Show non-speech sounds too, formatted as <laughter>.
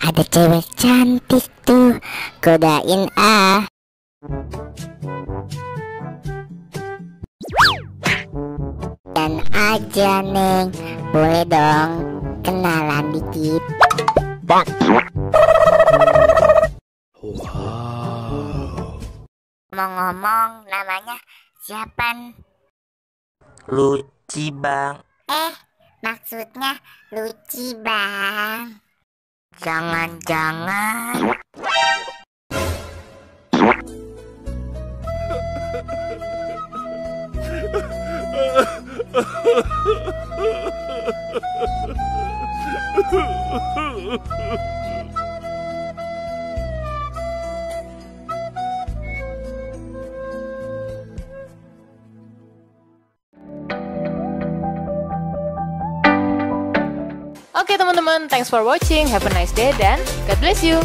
Ada cewek cantik tuh. Godain ah. Dan aja neng. Boleh dong Kenalan dikit. Ngomong-ngomong namanya siapa? Luci bang. Eh maksudnya Luci bang Jangan-jangan <laughs> Oke teman-teman, thanks for watching. Have a nice day dan God bless you.